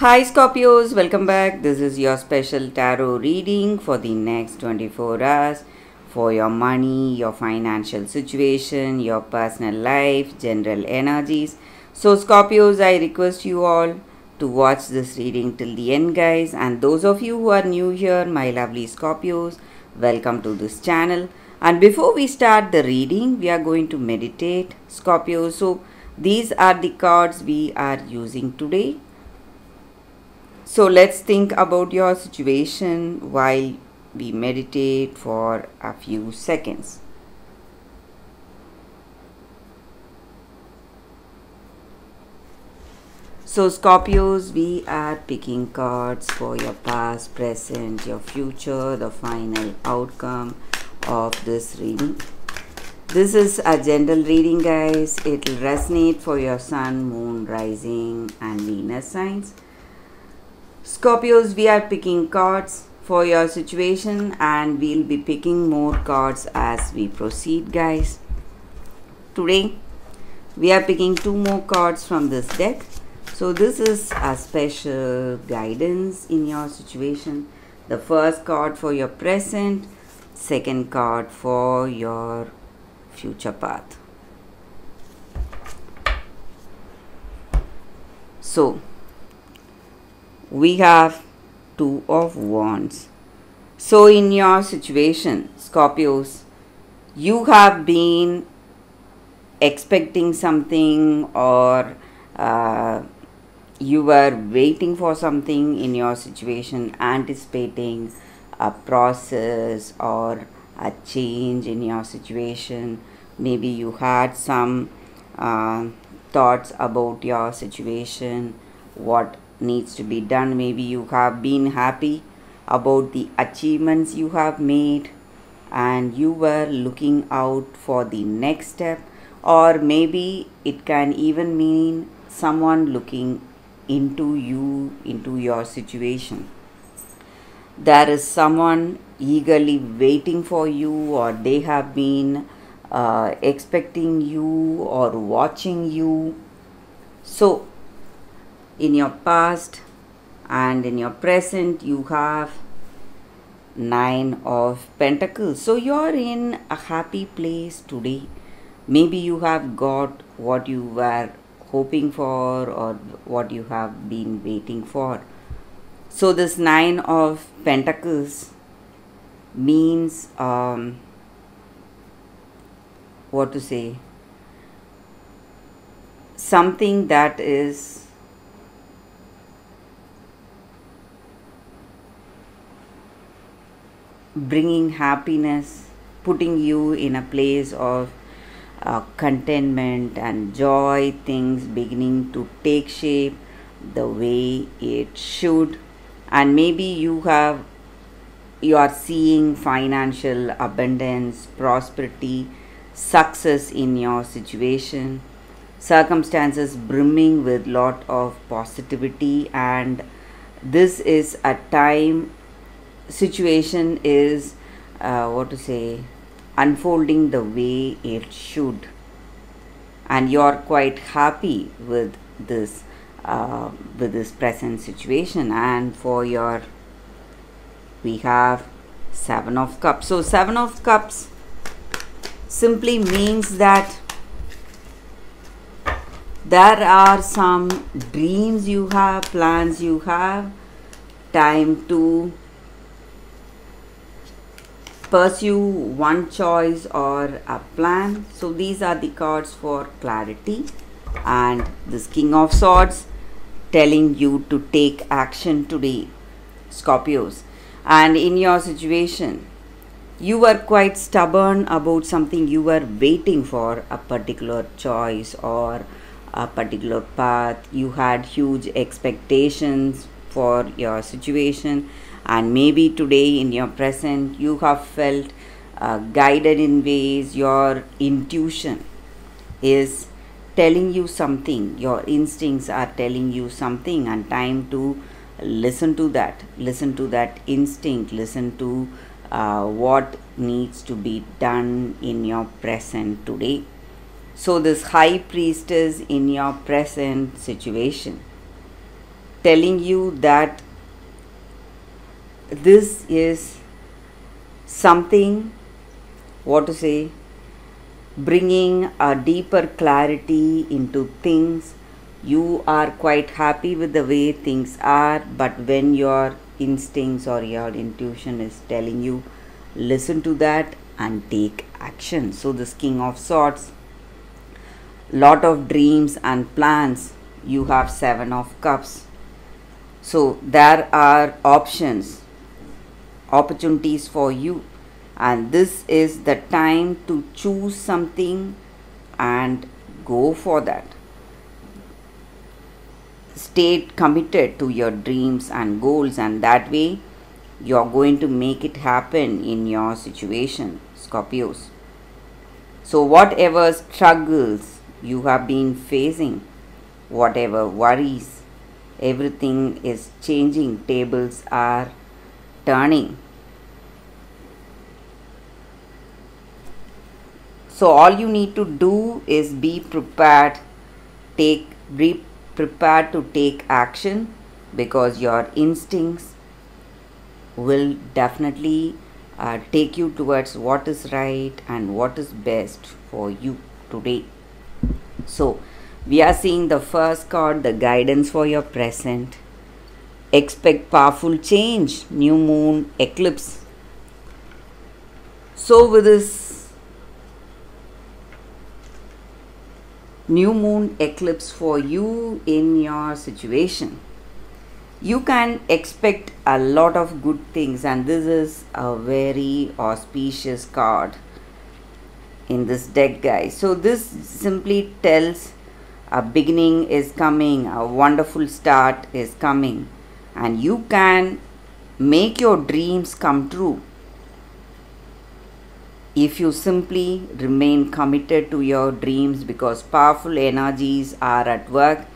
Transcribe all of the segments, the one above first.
Hi Scorpios, welcome back. This is your special tarot reading for the next 24 hours for your money, your financial situation, your personal life, general energies. So, Scorpios, I request you all to watch this reading till the end, guys. And those of you who are new here, my lovely Scorpios, welcome to this channel. And before we start the reading, we are going to meditate, Scorpios. So, these are the cards we are using today so let's think about your situation while we meditate for a few seconds. So, Scorpios, we are picking cards for your past, present, your future, the final outcome of this reading. This is a general reading, guys. It will resonate for your sun, moon, rising, and Venus signs. Scorpios, we are picking cards for your situation and we'll be picking more cards as we proceed, guys. Today, we are picking two more cards from this deck. So, this is a special guidance in your situation. The first card for your present, second card for your future path. So, we have two of wands. So in your situation scorpios you have been expecting something or uh, you were waiting for something in your situation anticipating a process or a change in your situation. Maybe you had some uh, thoughts about your situation. What needs to be done. Maybe you have been happy about the achievements you have made and you were looking out for the next step, or maybe it can even mean someone looking into you, into your situation. There is someone eagerly waiting for you, or they have been uh, expecting you or watching you. So, in your past and in your present you have nine of pentacles. So you're in a happy place today. Maybe you have got what you were hoping for or what you have been waiting for. So this nine of pentacles means um, what to say? Something that is bringing happiness, putting you in a place of uh, contentment and joy, things beginning to take shape the way it should. And maybe you have you are seeing financial abundance, prosperity, success in your situation, circumstances brimming with lot of positivity and this is a time situation is uh, what to say unfolding the way it should. And you're quite happy with this uh, with this present situation. And for your we have seven of cups. So seven of cups simply means that there are some dreams you have plans you have time to pursue one choice or a plan. So these are the cards for clarity and this King of Swords telling you to take action today, Scorpios. And in your situation, you were quite stubborn about something you were waiting for a particular choice or a particular path. You had huge expectations for your situation. And maybe today in your present you have felt uh, guided in ways your intuition is telling you something. Your instincts are telling you something and time to listen to that. Listen to that instinct. Listen to uh, what needs to be done in your present today. So this high priestess in your present situation telling you that this is something what to say bringing a deeper clarity into things. You are quite happy with the way things are but when your instincts or your intuition is telling you listen to that and take action. So this king of swords lot of dreams and plans. You have seven of cups so there are options opportunities for you. And this is the time to choose something and go for that. Stay committed to your dreams and goals and that way you're going to make it happen in your situation scorpios. So whatever struggles you have been facing whatever worries everything is changing. Tables are turning. So all you need to do is be prepared. Take be prepared to take action because your instincts will definitely uh, take you towards what is right and what is best for you today. So we are seeing the first card the guidance for your present. Expect powerful change new moon eclipse. So with this new moon eclipse for you in your situation you can expect a lot of good things and this is a very auspicious card in this deck guys. So this simply tells a beginning is coming a wonderful start is coming and you can make your dreams come true. If you simply remain committed to your dreams because powerful energies are at work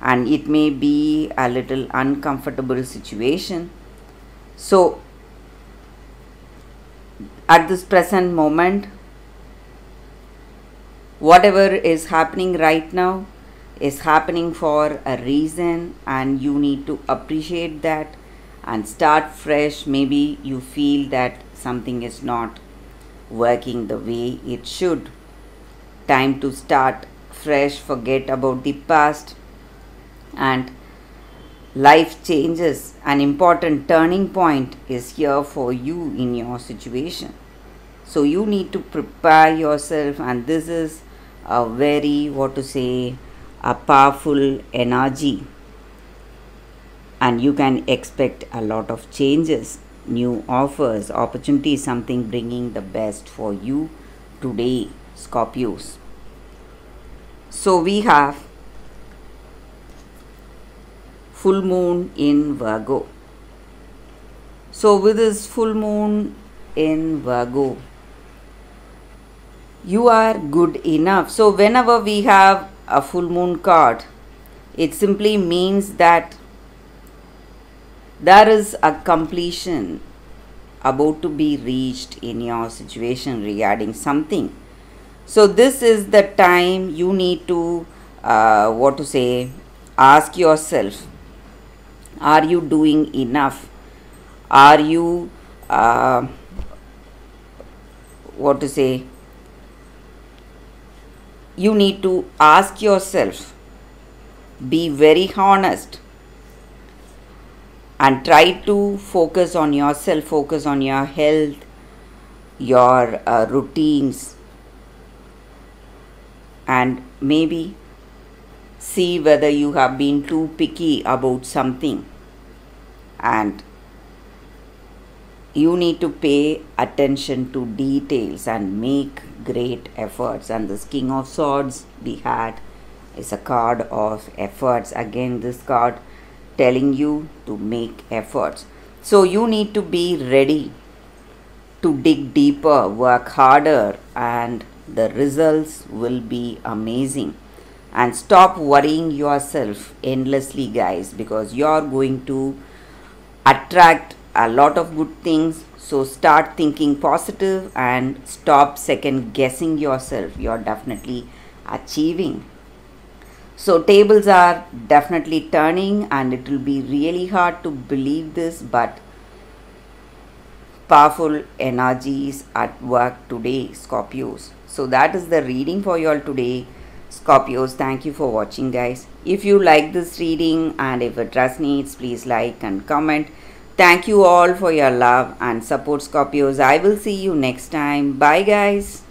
and it may be a little uncomfortable situation. So at this present moment whatever is happening right now is happening for a reason and you need to appreciate that and start fresh. Maybe you feel that something is not working the way it should. Time to start fresh. Forget about the past. And life changes. An important turning point is here for you in your situation. So you need to prepare yourself and this is a very what to say a powerful energy and you can expect a lot of changes new offers opportunities something bringing the best for you today scorpios so we have full moon in Virgo. So, with this full moon in Virgo, you are good enough. So, whenever we have a full moon card, it simply means that there is a completion about to be reached in your situation regarding something. So, this is the time you need to, uh, what to say, ask yourself are you doing enough are you uh, what to say you need to ask yourself be very honest and try to focus on yourself focus on your health your uh, routines. And maybe see whether you have been too picky about something. And you need to pay attention to details and make great efforts. And this king of swords we had is a card of efforts. Again this card telling you to make efforts. So you need to be ready to dig deeper work harder and the results will be amazing. And stop worrying yourself endlessly guys because you're going to attract a lot of good things so start thinking positive and stop second guessing yourself you're definitely achieving So tables are definitely turning and it will be really hard to believe this but powerful energies at work today Scorpios. So that is the reading for you all today. Scorpios, thank you for watching guys. If you like this reading and if it resonates, please like and comment. Thank you all for your love and support Scorpios. I will see you next time. Bye guys.